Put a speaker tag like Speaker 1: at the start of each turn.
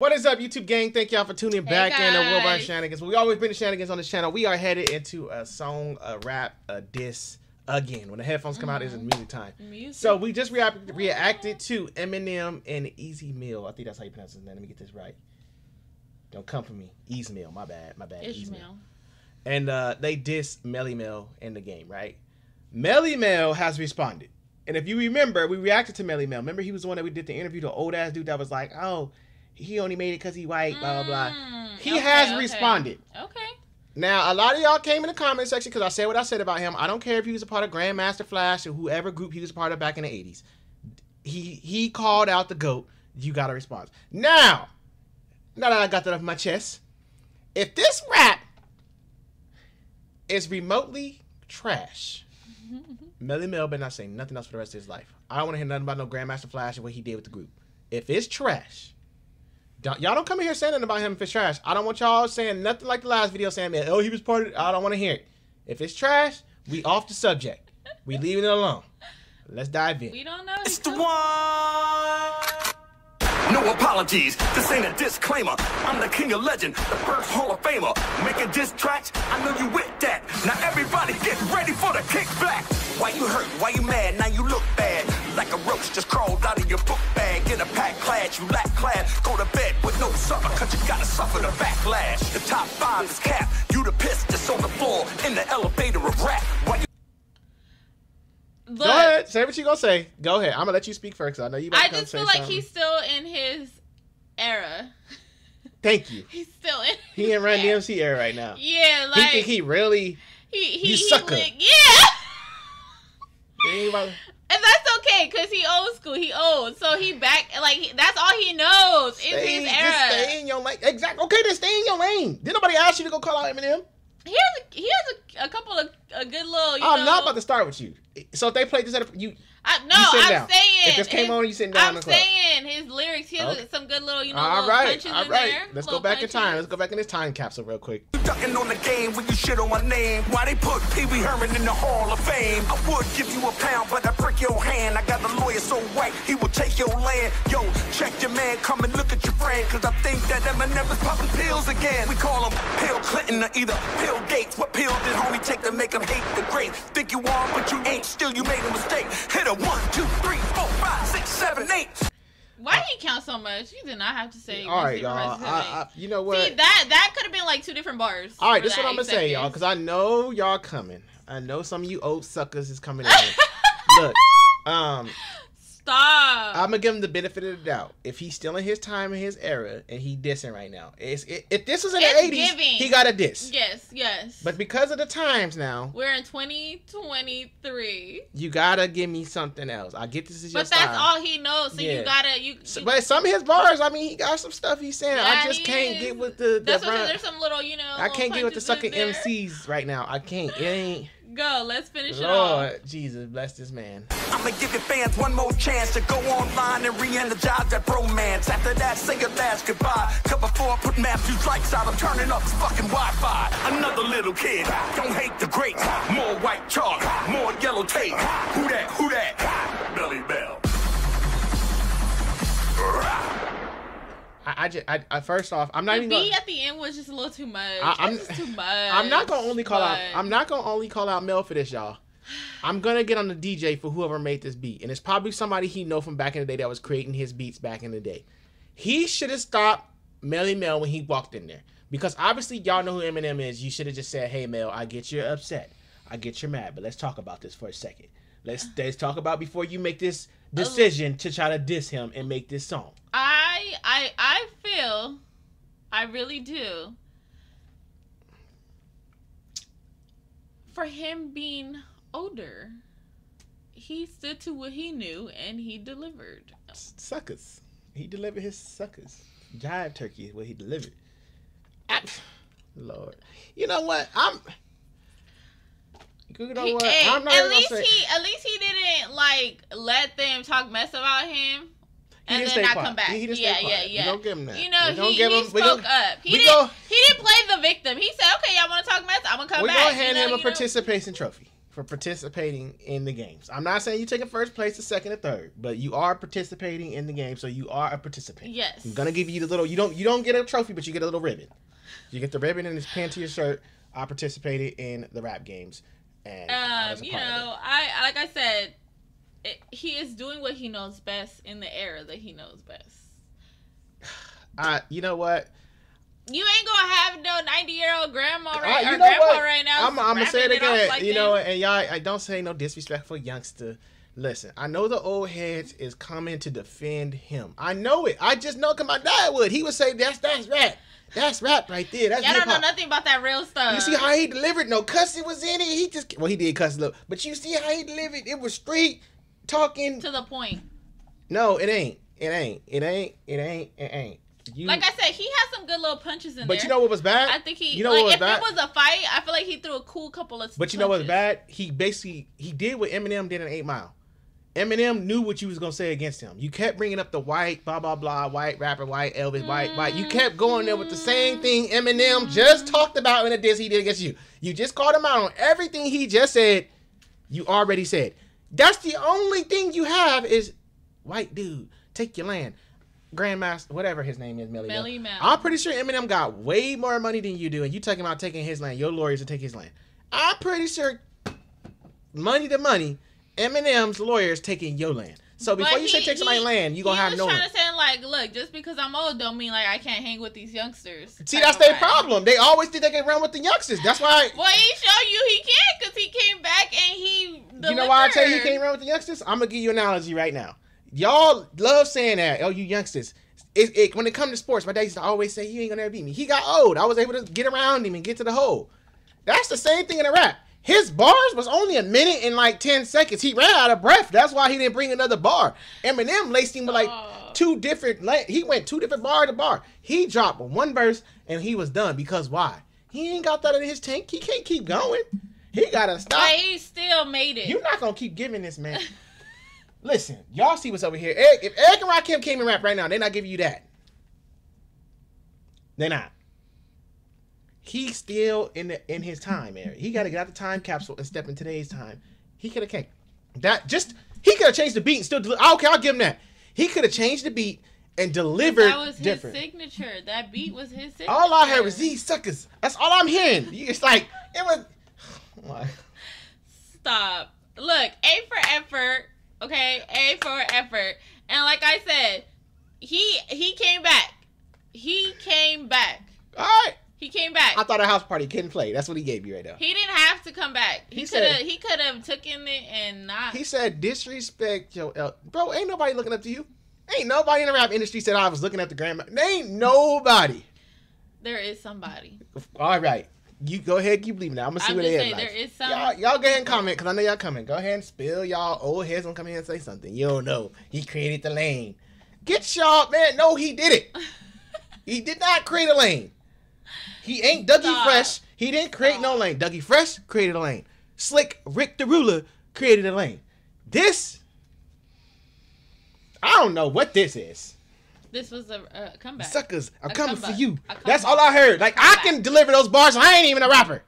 Speaker 1: What is up, YouTube gang? Thank y'all for tuning
Speaker 2: Hey,
Speaker 1: back in to World
Speaker 2: guys.
Speaker 1: Shenanigans. We always been the Shenanigans on this channel. We are headed into a song, a rap, a diss again. When the headphones come out, it's music time.
Speaker 2: Music.
Speaker 1: So we just rea- reacted to Eminem and Easy Meal. I think that's how you pronounce his name. Let me get this right. Don't come for me. Easy Meal. My bad. My bad. Easy.
Speaker 2: Ishmael.
Speaker 1: And uh, they diss Melle Mel in the game, right? Melle Mel has responded. And if you remember, we reacted to Melle Mel. Remember, he was the one that we did the interview, the old ass dude that was like, oh, he only made it because he white, blah, blah, blah.
Speaker 2: Mm,
Speaker 1: He
Speaker 2: okay,
Speaker 1: has
Speaker 2: okay.
Speaker 1: responded.
Speaker 2: Okay.
Speaker 1: Now, a lot of y'all came in the comment section because I said what I said about him. I don't care if he was a part of Grandmaster Flash or whoever group he was a part of back in the 80s. He he called out the GOAT. You got a response. Now, now that I got that off my chest, if this rap is remotely trash, Melle Mel better not say nothing else for the rest of his life. I don't want to hear nothing about no Grandmaster Flash and what he did with the group. If it's trash, don't, y'all don't come in here saying nothing about him if it's trash. I don't want y'all saying nothing like the last video saying, man, oh, he was part of I don't want to hear it. If it's trash, we off the subject. We leaving it alone. Let's dive in.
Speaker 2: We don't know.
Speaker 3: It's the one. No apologies. This ain't a disclaimer. I'm the king of legend, the first Hall of Famer. Making diss tracks, I know you with that. Now everybody get ready for the kickback. Why you hurt? Why you mad? Now you look bad. Like a roach just crawled out of your book bag. In a pack class, you lack class. Go to bed with no supper, cause you gotta suffer the backlash. The top five is cap. You the piss that's on the floor in the elevator of rap. Why you
Speaker 2: Look,
Speaker 1: Go ahead. Say what you gonna say. Go ahead. I'm gonna let you speak first. I know you.
Speaker 2: I
Speaker 1: to come
Speaker 2: just
Speaker 1: say
Speaker 2: feel like
Speaker 1: something.
Speaker 2: he's still in his era.
Speaker 1: Thank you.
Speaker 2: He's still in.
Speaker 1: He in Run DMC era right now.
Speaker 2: Yeah,
Speaker 1: he
Speaker 2: like
Speaker 1: think he really.
Speaker 2: he he,
Speaker 1: you
Speaker 2: he
Speaker 1: sucker.
Speaker 2: lick- yeah. And that's okay, cause he old school. He old, so he back. Like he, that's all he knows is
Speaker 1: Stay,
Speaker 2: his
Speaker 1: just
Speaker 2: era.
Speaker 1: stay in your lane. Exactly. Okay, then stay in your lane. Did nobody ask you to go call out Eminem?
Speaker 2: He has a, he has a, a couple of a good little. You
Speaker 1: I'm
Speaker 2: know,
Speaker 1: not about to start with you. So if they played this at a, you,
Speaker 2: I, no,
Speaker 1: you sitting
Speaker 2: I'm
Speaker 1: down.
Speaker 2: saying
Speaker 1: If this came
Speaker 2: his-
Speaker 1: on, you sitting down in
Speaker 2: I'm
Speaker 1: the club.
Speaker 2: saying his lyrics. He has
Speaker 1: Okay.
Speaker 2: some good little, you know,
Speaker 1: all
Speaker 2: little
Speaker 1: right,
Speaker 2: punches
Speaker 1: all
Speaker 2: in
Speaker 1: right.
Speaker 2: there.
Speaker 1: Let's go
Speaker 2: little
Speaker 1: back in time. Let's go back in this time capsule real quick.
Speaker 3: ducking on the game when you shit on my name. Why they put Pee Wee Herman in the Hall of Fame? I would give you a pound, but I break your hand. I got a lawyer so white, he will take your land. Yo, check your man, come and look at your friend. Cause I think that Eminem is popping pills again. We call him Pill Clinton or either Pill Gates. What pill did homie take to make him hate the great? Think you are, but you ain't. Still, you made a mistake. Hit a one, two, three, four, five, six, seven, eight.
Speaker 2: Why he count so much? You did not have to say.
Speaker 1: All right, y'all. I, I, you know what?
Speaker 2: See that that could have been like two different bars.
Speaker 1: All right, this is what I'm gonna say, y'all, because I know y'all coming. I know some of you old suckers is coming in. Look, um,
Speaker 2: Stop.
Speaker 1: I'm gonna give him the benefit of the doubt. If he's still in his time in his era and he dissing right now, it's, it, if this was in
Speaker 2: It's
Speaker 1: the 80s,
Speaker 2: giving.
Speaker 1: he got a diss.
Speaker 2: yes, yes.
Speaker 1: But because of the times now,
Speaker 2: we're in 2023.
Speaker 1: you gotta give me something else. I get this is your
Speaker 2: But that's all he knows. So
Speaker 1: Yeah.
Speaker 2: you gotta you. You-
Speaker 1: but some of his bars, I mean, he got some stuff he's saying. I just can't
Speaker 2: is.
Speaker 1: get with the. the
Speaker 2: that's what there's some little you know.
Speaker 1: I can't get with the sucking. MCs right now. I can't. It ain't.
Speaker 2: Go. Let's finish it off.
Speaker 1: Lord Jesus, bless this man.
Speaker 3: I'ma give your fans one more chance to go online and re-energize that bromance. After that, say your last goodbye. Cut before I put Matthew's lights out. I'm turning up this fucking Wi-Fi. Another little kid, don't hate the greats. More white chalk, more yellow tape. Who that? Who that?
Speaker 1: I, just, I, I, first off, I'm not
Speaker 2: The
Speaker 1: even. Gonna,
Speaker 2: at the end was just a little too much.
Speaker 1: I- I'm-
Speaker 2: just too much.
Speaker 1: I'm not gonna only call out. I'm not gonna only call out Mel for this, y'all. I'm gonna get on the DJ for whoever made this beat, and it's probably somebody he know from back in the day that was creating his beats back in the day. He should have stopped Melle Mel when he walked in there, because obviously y'all know who Eminem is. You should have just said, "Hey Mel, I get you're upset, I get you're mad, but let's talk about this for a second. Let's let's talk about before you make this Oh. decision to try to diss him and make this song."
Speaker 2: I I I feel, I really do. For him being older, he stood to what he knew and he delivered.
Speaker 1: suckers. He delivered his suckers. Jive turkey is what he delivered. I- Lord, you know what? I'm. You know
Speaker 2: He-
Speaker 1: what?
Speaker 2: hey,
Speaker 1: I'm not
Speaker 2: at least he at least he didn't like let them talk mess about him and then not
Speaker 1: quiet.
Speaker 2: come back.
Speaker 1: He didn't
Speaker 2: yeah, yeah, yeah.
Speaker 1: We don't give him that.
Speaker 2: You know,
Speaker 1: We don't
Speaker 2: he,
Speaker 1: give
Speaker 2: he
Speaker 1: him- we
Speaker 2: spoke
Speaker 1: don't-
Speaker 2: up. He
Speaker 1: we
Speaker 2: didn't
Speaker 1: go-
Speaker 2: he didn't play the victim. He said, "Okay, y'all want to talk mess? I'm gonna come
Speaker 1: We're
Speaker 2: back."
Speaker 1: gonna
Speaker 2: you
Speaker 1: hand
Speaker 2: know,
Speaker 1: him a
Speaker 2: you know?
Speaker 1: participation trophy for participating in the games. I'm not saying you taking first place, or second, or third, but you are participating in the game, so you are a participant.
Speaker 2: Yes.
Speaker 1: I'm gonna give you the little. You don't. You don't get a trophy, but you get a little ribbon. You get the ribbon and it's pinned to your shirt. I participated in the rap games, and
Speaker 2: Um, you
Speaker 1: part of it.
Speaker 2: know, I like I said, it, he is doing what he knows best in the era that he knows best.
Speaker 1: I, you know what?
Speaker 2: You ain't gonna have no ninety year old grandma
Speaker 1: I-
Speaker 2: right or
Speaker 1: know
Speaker 2: grandpa
Speaker 1: what?
Speaker 2: right now.
Speaker 1: I'm, I'm gonna say it again.
Speaker 2: like
Speaker 1: you know,
Speaker 2: this.
Speaker 1: and y'all, I don't say no disrespectful youngster. Listen, I know the old heads is coming to defend him. I know it. I just know 'cause my dad would. He would say that's that's rap. That's rap right there. That's
Speaker 2: Y'all don't know nothing about that real stuff.
Speaker 1: You see how he delivered? No cussing was in it. He just well, he did cuss a little, but you see how he delivered? It was straight talking.
Speaker 2: to the point.
Speaker 1: No, it ain't. It ain't. It ain't. It ain't. It ain't. You,
Speaker 2: Like I said, he has some good little punches in
Speaker 1: but
Speaker 2: there.
Speaker 1: But you know what was bad?
Speaker 2: I think he.
Speaker 1: You know
Speaker 2: like,
Speaker 1: what was
Speaker 2: if
Speaker 1: bad?
Speaker 2: it was a fight, I feel like he threw a cool couple of.
Speaker 1: But you know what's
Speaker 2: punches.
Speaker 1: bad? He basically he did what Eminem did in Eight Mile. Eminem knew what you was gonna say against him. You kept bringing up the white, blah blah blah, white rapper, white Elvis, white, white. You kept going there with the same mm. thing Eminem just talked about in a diss he did against you. You just called him out on everything he just said. You already said. That's the only thing you have is white dude take your land, Grandmaster, whatever his name is, Melle. Mel.
Speaker 2: Melle Mel.
Speaker 1: I'm pretty sure Eminem got way more money than you do, and you talking about taking his land. Your lawyers to take his land. I'm pretty sure, money to money, Eminem's lawyers taking your land. So before
Speaker 2: But
Speaker 1: you say
Speaker 2: he-
Speaker 1: take somebody's
Speaker 2: he-
Speaker 1: land, you gonna
Speaker 2: he
Speaker 1: have
Speaker 2: was
Speaker 1: no
Speaker 2: trying
Speaker 1: land.
Speaker 2: to say like, look, just because I'm old don't mean like I can't hang with these youngsters.
Speaker 1: See, that's their problem. They always think they can run with the youngsters. That's why.
Speaker 2: I, Well, he showed you he can't because he came back and he.
Speaker 1: You know why I tell you
Speaker 2: he
Speaker 1: can't run with the youngsters? I'm gonna give you an analogy right now. Y'all love saying that. Oh, you youngsters. It, it, when it comes to sports, my dad used to always say, "You ain't gonna ever beat me." He got old. I was able to get around him and get to the hole. That's the same thing in a rap. His bars was only a minute and like ten seconds. He ran out of breath. That's why he didn't bring another bar. Eminem laced him with like two different. He went two different bar to bar. He dropped one verse and he was done because why? He ain't got that in his tank. He can't keep going. He gotta stop.
Speaker 2: But he still made it.
Speaker 1: You're not gonna keep giving this man. Listen, y'all see what's over here. Eric, if Eric and Rakim came and rap right now, they're not giving you that. They're not. He's still in the in his time, Eric. He gotta get out the time capsule and step in today's time. He could have came. That just he could have changed the beat and still. Deli- okay, I'll give him that. He could have changed the beat and delivered
Speaker 2: that was his
Speaker 1: different.
Speaker 2: signature. That beat was his signature.
Speaker 1: All I heard was these suckers. That's all I'm hearing. It's like it was.
Speaker 2: Stop. Look, A for effort. Okay, A for effort. And like I said, he he came back. He came back.
Speaker 1: All right.
Speaker 2: He came back.
Speaker 1: I thought a house party couldn't play. That's what he gave you right now.
Speaker 2: He didn't have to come back. He, could have.
Speaker 1: said-
Speaker 2: He could have taken it and not.
Speaker 1: He said, disrespect your el-. bro. Ain't nobody looking up to you. Ain't nobody in the rap industry said I was looking at the grandma. There ain't nobody.
Speaker 2: there is somebody.
Speaker 1: All right, you go ahead, keep believing that. I'm gonna see
Speaker 2: I'm
Speaker 1: what they
Speaker 2: saying
Speaker 1: have.
Speaker 2: there is some.
Speaker 1: Y'all, y'all go ahead and comment because I know y'all coming. Go ahead and spill y'all old heads gonna come here and say something. You don't know. He created the lane. Get y'all, man. No, he did it. he did not create a lane. He ain't Dougie
Speaker 2: Stop.
Speaker 1: Fresh. He didn't create no lane. Dougie Fresh created a lane. Slick Rick the Ruler created a lane. This, I don't know what this is.
Speaker 2: This was a, a comeback.
Speaker 1: Suckers are
Speaker 2: A
Speaker 1: coming for you. That's all I heard. Like I can deliver those bars. I ain't even a rapper.